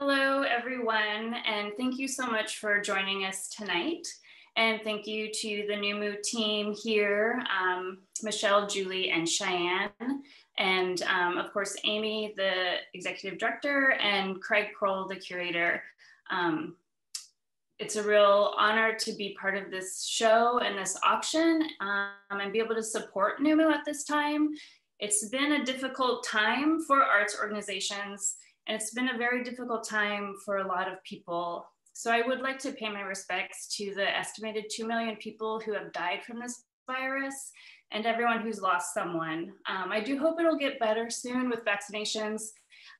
Hello, everyone, and thank you so much for joining us tonight. And thank you to the NUMU team here, um, Michelle, Julie, and Cheyenne. And um, of course, Amy, the executive director, and Craig Kroll, the curator. Um, it's a real honor to be part of this show and this auction um, and be able to support NUMU at this time. It's been a difficult time for arts organizations, and it's been a very difficult time for a lot of people so I would like to pay my respects to the estimated 2 million people who have died from this virus and everyone who's lost someone. Um, I do hope it'll get better soon with vaccinations,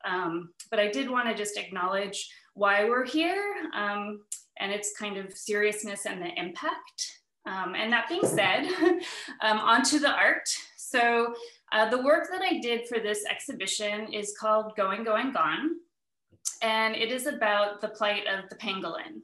um, but I did wanna just acknowledge why we're here um, and its kind of seriousness and the impact. Um, and that being said, um, onto the art. So uh, the work that I did for this exhibition is called Going, Going, Gone and it is about the plight of the pangolin.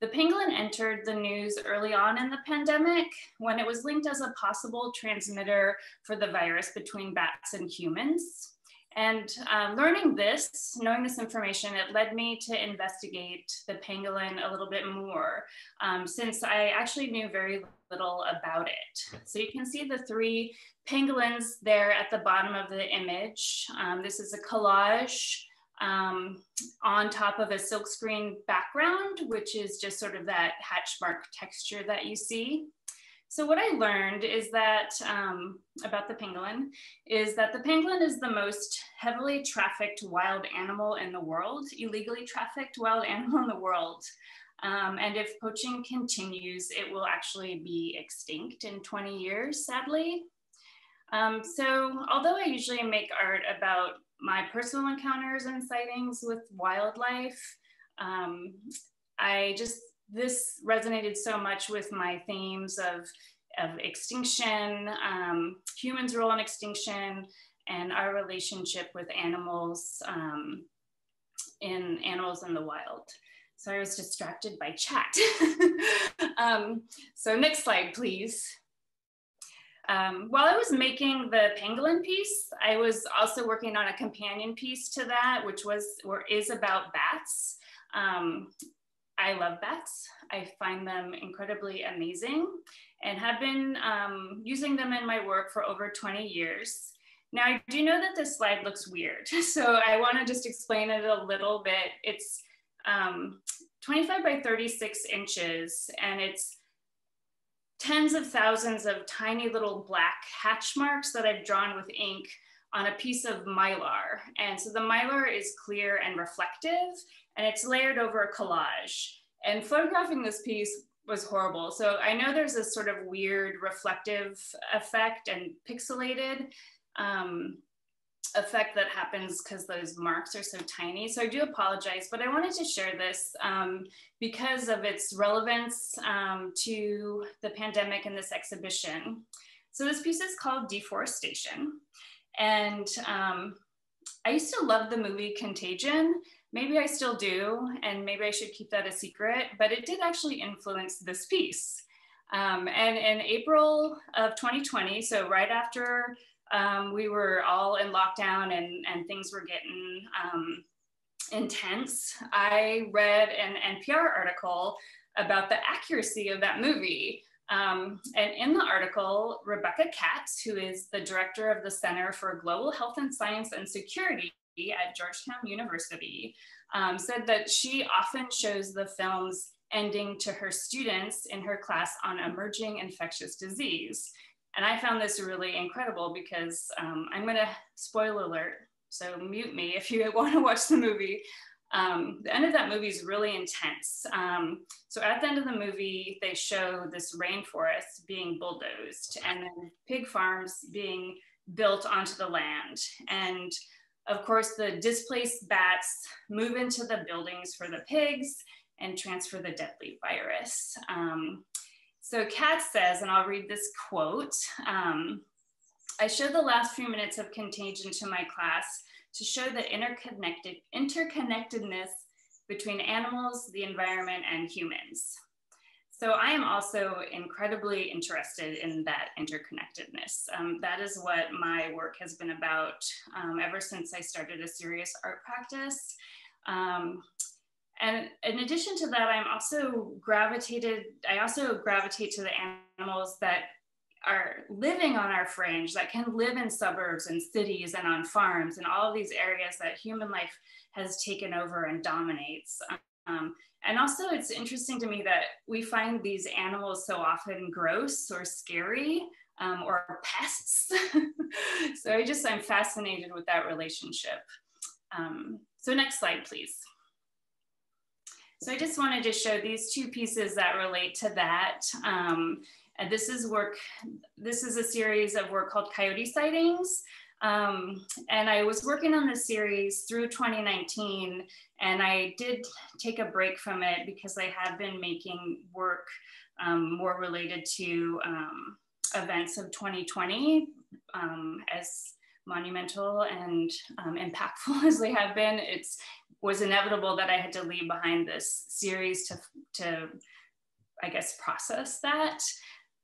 The pangolin entered the news early on in the pandemic when it was linked as a possible transmitter for the virus between bats and humans. And uh, learning this, knowing this information, it led me to investigate the pangolin a little bit more um, since I actually knew very little about it. So you can see the three pangolins there at the bottom of the image. Um, this is a collage um, on top of a silkscreen background, which is just sort of that hatch mark texture that you see. So what I learned is that um, about the pangolin is that the pangolin is the most heavily trafficked wild animal in the world, illegally trafficked wild animal in the world. Um, and if poaching continues, it will actually be extinct in 20 years, sadly. Um, so although I usually make art about my personal encounters and sightings with wildlife. Um, I just, this resonated so much with my themes of, of extinction, um, humans' role in extinction, and our relationship with animals um, in animals in the wild. So I was distracted by chat. um, so next slide, please. Um, while I was making the pangolin piece, I was also working on a companion piece to that, which was or is about bats. Um, I love bats. I find them incredibly amazing and have been um, using them in my work for over 20 years. Now, I do know that this slide looks weird, so I want to just explain it a little bit. It's um, 25 by 36 inches, and it's tens of thousands of tiny little black hatch marks that I've drawn with ink on a piece of mylar. And so the mylar is clear and reflective, and it's layered over a collage. And photographing this piece was horrible. So I know there's this sort of weird reflective effect and pixelated. Um, effect that happens because those marks are so tiny. So I do apologize, but I wanted to share this um, because of its relevance um, to the pandemic and this exhibition. So this piece is called Deforestation. And um, I used to love the movie Contagion. Maybe I still do, and maybe I should keep that a secret, but it did actually influence this piece. Um, and in April of 2020, so right after um, we were all in lockdown and, and things were getting um, intense, I read an NPR article about the accuracy of that movie. Um, and in the article, Rebecca Katz, who is the director of the Center for Global Health and Science and Security at Georgetown University, um, said that she often shows the film's ending to her students in her class on emerging infectious disease. And I found this really incredible because um, I'm going to spoil alert. So mute me if you want to watch the movie. Um, the end of that movie is really intense. Um, so at the end of the movie, they show this rainforest being bulldozed and then pig farms being built onto the land. And of course, the displaced bats move into the buildings for the pigs and transfer the deadly virus. Um, so Katz says, and I'll read this quote, um, I showed the last few minutes of contagion to my class to show the interconnected interconnectedness between animals, the environment, and humans. So I am also incredibly interested in that interconnectedness. Um, that is what my work has been about um, ever since I started a serious art practice. Um, and in addition to that, I'm also gravitated, I also gravitate to the animals that are living on our fringe, that can live in suburbs and cities and on farms and all of these areas that human life has taken over and dominates. Um, and also, it's interesting to me that we find these animals so often gross or scary um, or pests. so I just, I'm fascinated with that relationship. Um, so next slide, please. So I just wanted to show these two pieces that relate to that. Um, and this is work, this is a series of work called Coyote Sightings. Um, and I was working on this series through 2019, and I did take a break from it because I had been making work um, more related to um, events of 2020 um, as monumental and um, impactful as they have been. It was inevitable that I had to leave behind this series to, to I guess, process that.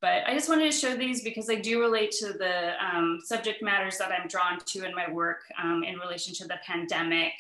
But I just wanted to show these because they do relate to the um, subject matters that I'm drawn to in my work um, in relation to the pandemic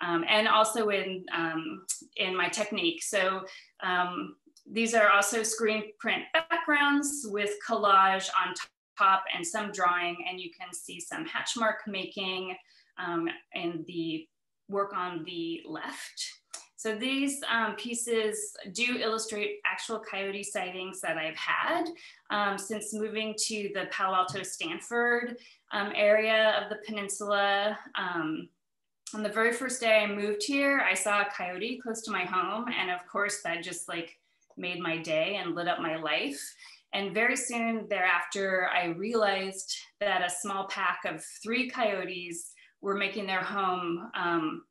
um, and also in, um, in my technique. So um, these are also screen print backgrounds with collage on top and some drawing, and you can see some hatch mark making um, in the work on the left. So these um, pieces do illustrate actual coyote sightings that I've had um, since moving to the Palo Alto Stanford um, area of the peninsula. Um, on the very first day I moved here, I saw a coyote close to my home. And of course that just like made my day and lit up my life. And very soon thereafter, I realized that a small pack of three coyotes were making their home um,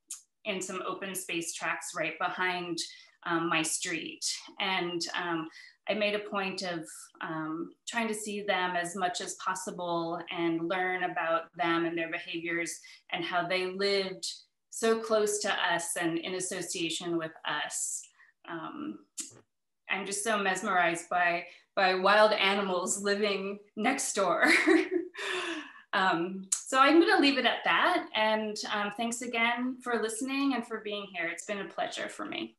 in some open space tracks right behind um, my street. And um, I made a point of um, trying to see them as much as possible and learn about them and their behaviors and how they lived so close to us and in association with us. Um, I'm just so mesmerized by, by wild animals living next door. So I'm going to leave it at that. And um, thanks again for listening and for being here. It's been a pleasure for me.